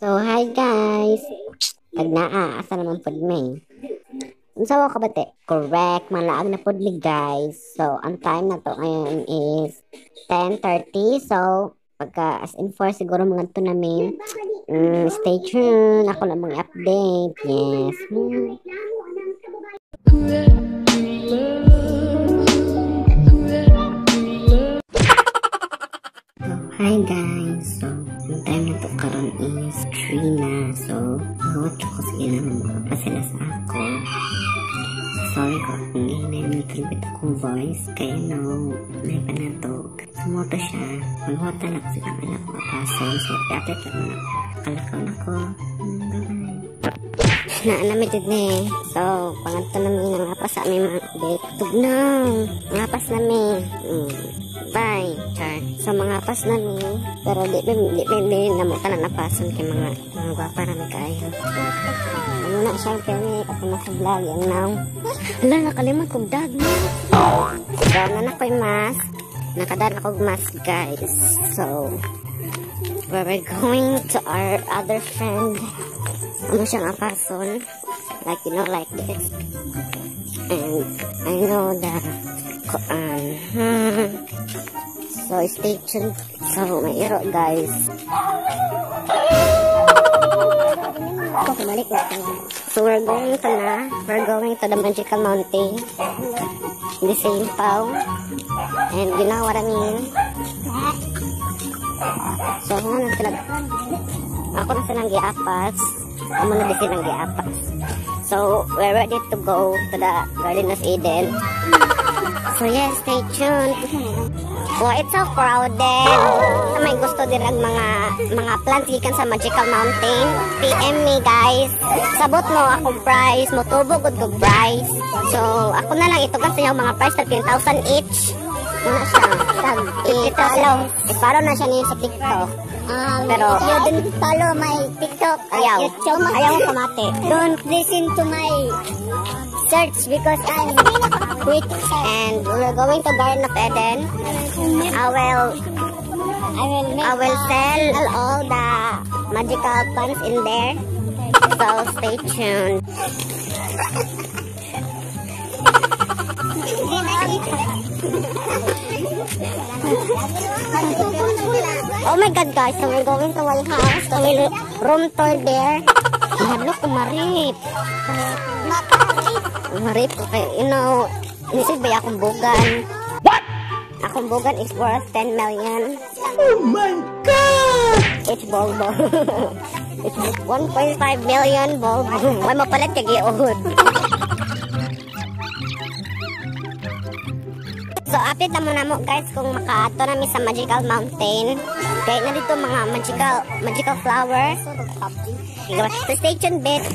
So, hi guys! Pag naa, asa naman pod may. Unsa ka ba te? Correct, malaag na pod mi guys. So, ang time na to ngayon is 10.30. So, pagka as in 4 siguro mga to namin. Mm, stay tuned. Ako lang mga update. Yes. So, hi guys. So, ang time na to karon is 3 na. So, hawat ko sige na mga pa sila sa ako. So, sorry ko kung hinay may tribute akong voice. Kaya no, may pa na to. Sumoto siya. Maghota na ko sila. So, i-update lang na. Kalakaw na ko. Hmm, bye-bye. Naanamit yun eh. So, panganto namin ang apas sa aming mga update. Tugnaw! Ang apas namin. Mm. Bye. Char. So, mga apas namin. Pero di di di di di na napason kay mga mga gwapa rami kayo. Ano na siya kami katong sa vlog yan now. Hala, nakalimot kong dag mo. So, na na ko'y mask. Nakadaan ako mask guys. So, we're going to our other friend ano siyang apason like you know like this and I know um, hmm. so stay tuned so may iro guys. So we're going to na we're going to the magical mountain the same pau and you know what I mean so ako na sila ako na silang giapas Amo na din silang giapas. So, we're ready to go to the Garden of Eden. So, yes, stay tuned. Well, it's so crowded. May gusto din ang mga mga plants gikan sa Magical Mountain. PM me, guys. Sabot mo akong price. Motubo good kong price. So, ako na lang itugas sa mga price na 10,000 each. Muna siya. Tag, i-follow. I-follow na siya niya sa TikTok. Um, Pero, you didn't follow my TikTok. ayaw. YouTube. Ayaw ko kamate. Don't listen to my search because I'm Quit. And we're going to Garden of Eden. I will I will I will sell all the magical plants in there. So stay tuned. Oh my god guys, so we're going to my house. So we'll room tour there. Mahalo ko marip. Marip, okay, you know, isip ba akong bugan? What? Akong bugan is worth 10 million. Oh my god! It's Volvo. It's 1.5 million Volvo. Why mo palit update na muna mo guys kung makaato na mi sa Magical Mountain. Kaya na dito mga magical magical flower. So, stay tuned bit.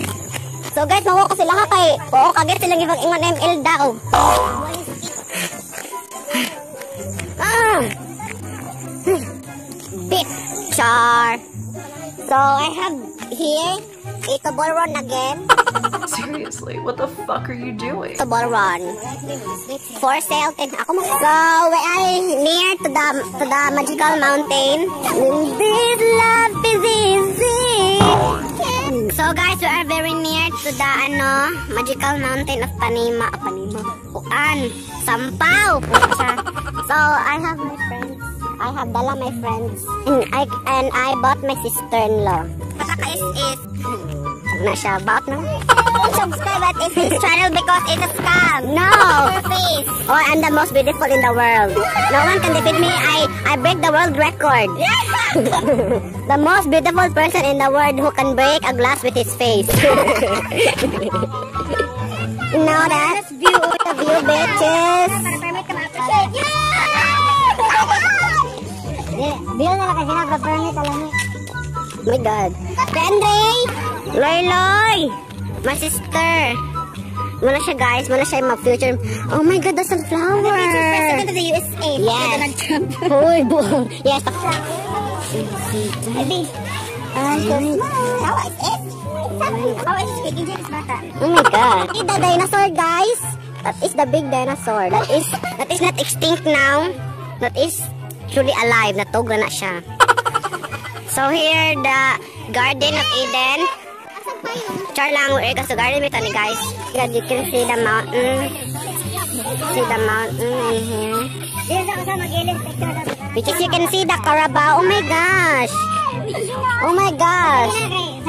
So guys, mawa ko sila ha kay oo kagit silang ibang ingon ML daw. Ah! Picture. So I have here a table run again. Seriously, what the fuck are you doing? Table run. For sale din ako mo. So we are near to the to the magical mountain. This love is easy. So guys, we are very near to the ano magical mountain of Panima. Ah, Panima. Uan. Sampaw. So I have my friends. I have dala my friends. And I and I bought my sister-in-law. Pataka is na siya about no? Subscribe at his channel because it's a scam. No. face. Oh, I'm the most beautiful in the world. No one can defeat me. I I break the world record. the most beautiful person in the world who can break a glass with his face. you know that? view. The view, bitches. Bill na lang kasi nagpa-permit alam mo. My God. Henry! Loy Loy! My sister! Muna siya guys, muna siya yung future. Oh my God, that's a flower! President of the USA. Yes. Donald Trump. Hoy, bu- yes. Adi. Ay, How is it? How is speaking James Bata? Oh my God. The dinosaur, guys? That is the big dinosaur. That is that is not extinct now. That is truly alive. Natog na siya. So here, the Garden of Eden. Char lang, we're going to garden with ni guys. God, you can see the mountain. See the mountain in here. Which is you can see the Carabao. Oh my gosh. Oh my gosh.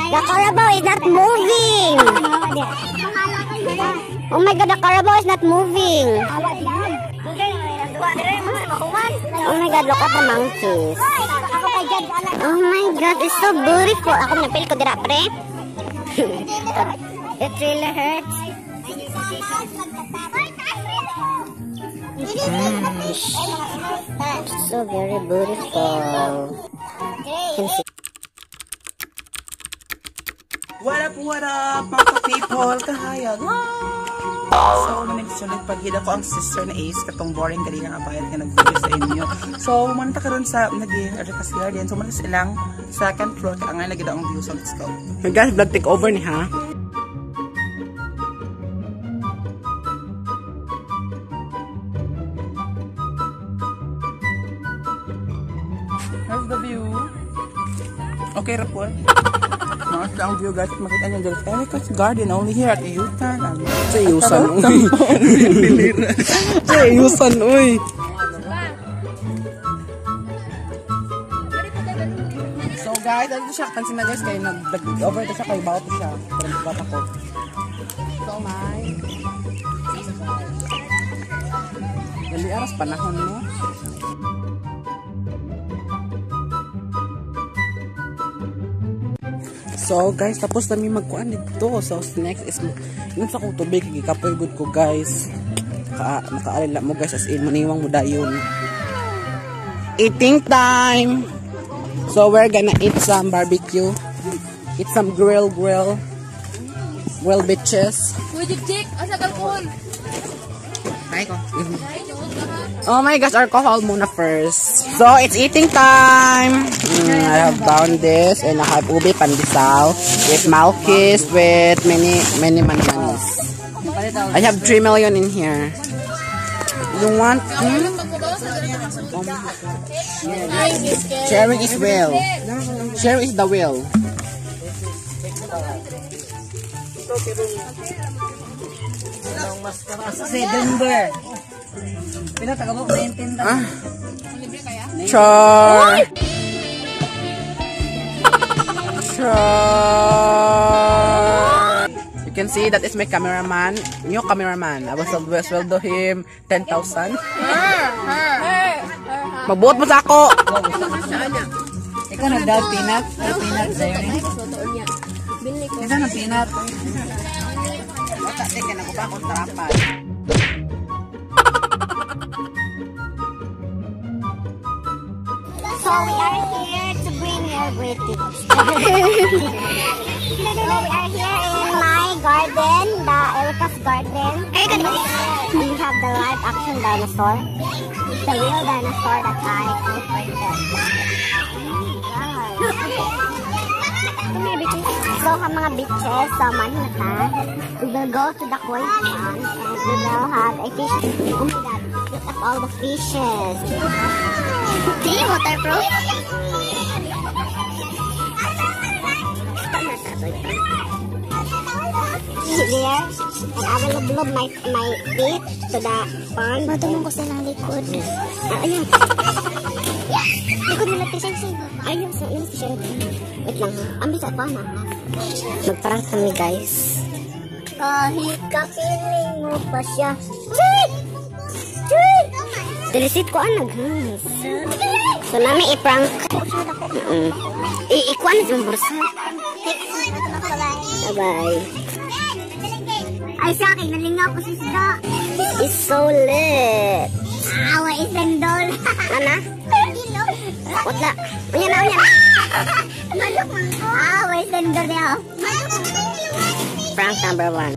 The Carabao is not moving. Oh my god, the Carabao is not moving. Oh my god, look at the monkeys. Oh my god, it's so beautiful. Ako napil ko dira pre. It really hurts. Gosh. So very beautiful. What up, what up, mga people, kahayag. So, nagsunod paghida ko ang sister na Ace, katong boring kanina nga bayad nga nag-video sa inyo. So, pumunta ka sa nag-Arcas Garden. So, manas ilang second floor, kaya nga nagida ang view. So, let's go. Guys, vlog take over ni ha. How's the view? Okay, Rapol. How's the ang view, guys? Makita nyo dyan. Ericas Garden, only here at Ayutan. Sa iyusan, uy. Sa iyusan, uy. So, guys, ano siya? Pansin na guys, kaya nag-over ito siya, kay bawat siya. Pero bata ko. So, my... Dali aras panahon mo. So guys, tapos nami magkuan dito. So next is yung sa kong tubig gikapoy good ko guys. Ka makaalala mo guys as in maniwang mo dayon. Eating time. So we're gonna eat some barbecue. Eat some grill grill. Grill bitches. Pwede dik, asa alcohol. Oh my gosh, alcohol muna first. So, it's eating time. Mm, have found this and I have ube pandesal with malkis with many, many manimanis. I have 3 million in here. You want? Hmm? Sharing is will. Sharing is the will. Ah. Char. You can see that is my cameraman. New cameraman. I was always well do him 10,000. Mabuot mo sa ako. Ikaw nagdaw peanut? Ay, peanut sa'yo ni? Ito na peanut. Wata, teka na ko ba akong tarapan. So we are here greetings. so we are here in my garden, the Erica's garden. We have the live action dinosaur. The real dinosaur that I created. So, ang mga beaches, so Manhattan, we will go to the koi pond and we will have a fish. Oh my god, look at all the fishes. See, waterproof. There, and I will blow my, my feet to the pond. Matulong ko sa likod. Ah, ayan. Likod nila siya siya. Ayun, sa ayun siya. Wait lang ha. Ambil sa pa na. Magparang kami guys. Kahit kapiling mo pa siya. Chit! Chit! Dilisit ko anag. guys. So namin i-prank. Mm. I-ikuan na yung bursa. Bye-bye. Ay, sa akin, nalingaw ko si Sida. It's so lit. Awa, isang doll. Ana? Wala. Unya na, unya na. Malok ko. Awa, isang doll niya. Prank number one.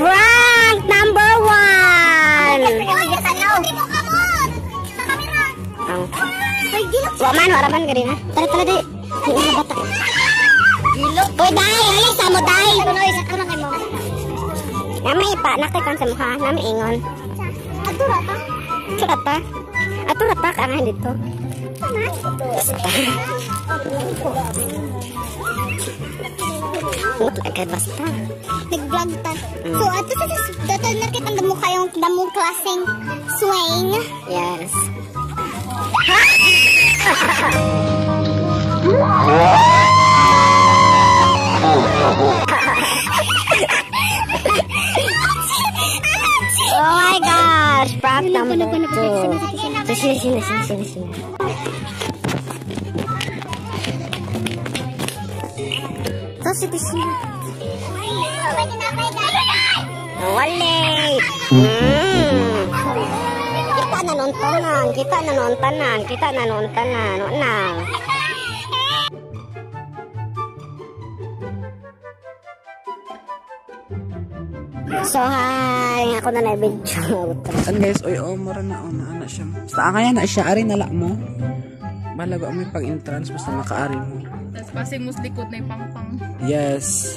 Prank number one! Ang. Wa man, wa raman ka din ha. Tara, tara, di. Hindi na bata. Gilo. Uy, day, alis sa mo, day. Tunoy, sa tunoy kay mo. Nami pa, nakikan sa mukha. Nami ingon. Atura ta? Atura ta? Atura ta, kaangahin dito. Ngut agad basta. Nag-vlog ta. So, ato sa total market ang damo kayong damo klaseng swing. Yes. oh my gosh! Prank number two. So, sino, sino, sino, sino, sino? So, si Tisina. Wale! Mm. Kita na noon tanan, kita na noon tanan, kita na noon tanan, no na. So hi, ako na na-video. An guys, oy, oh, mura na, oh, na, ana siya. Basta ang kaya na siya, ari nala mo. Balago may pag-entrance, basta makaari mo. Tapos kasi muslikod na yung pangpang. Yes.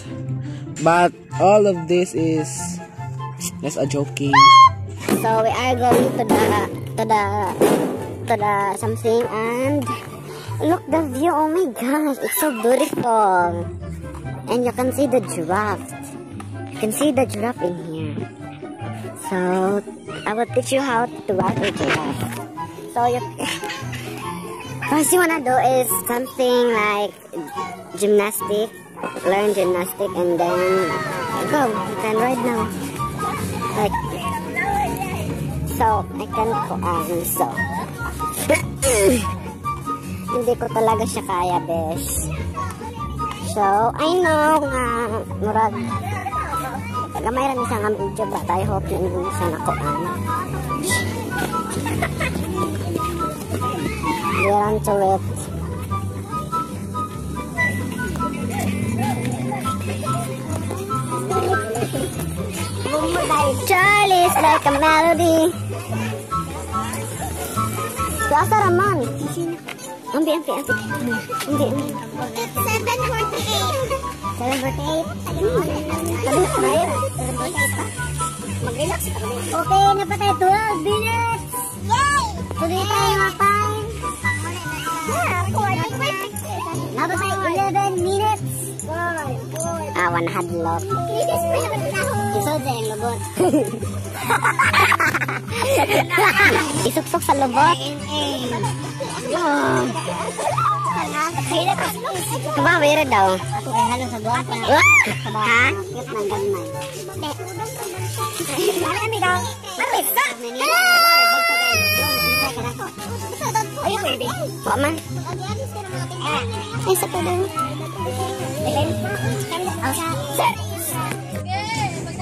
But all of this is just a joking. So we are going to the to the to the something and look the view. Oh my gosh, it's so beautiful. And you can see the giraffe. You can see the giraffe in here. So I will teach you how to ride a giraffe. So you first you wanna do is something like gymnastic. Learn gymnastic and then go. You can ride now. Like So, I can um, so. Hindi ko talaga siya kaya, besh. So, I know nga, murag, gamay rin siya nga video ba, I hope na siya nakuan. Jalan celup. Charlie's like a melody. Biasa Raman. Ambil, ambil, ambil. Ambil, ambil. Oke, ini tayo 12 minutes. Yay! Tuloy tayo mga Ah, one hadlock. Isod sa yung lubot. Isuksok sa lubot. Oh. Kaba, mayroon daw. Ako kay halo sa buwan pa. Ha? Kit ng ganmay. Marami daw. Marami ka. Ayun, baby. Wa man. Ay, sa pala.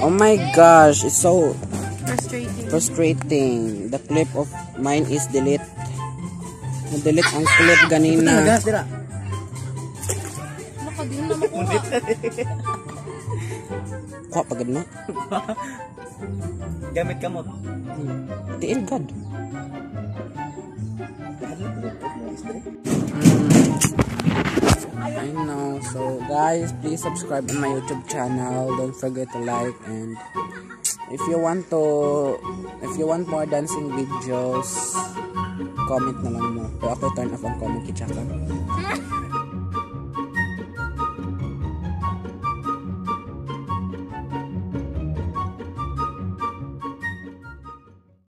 Oh my gosh, it's so Frustrating. frustrating. The clip of mine is delete. Na-delete ang clip ganina. Kuha pagad na. Gamit ka mo. Diin god. I know. So guys, please subscribe on my YouTube channel. Don't forget to like and if you want to if you want more dancing videos, comment na lang mo. Pero ako turn off ang comment kitsaka.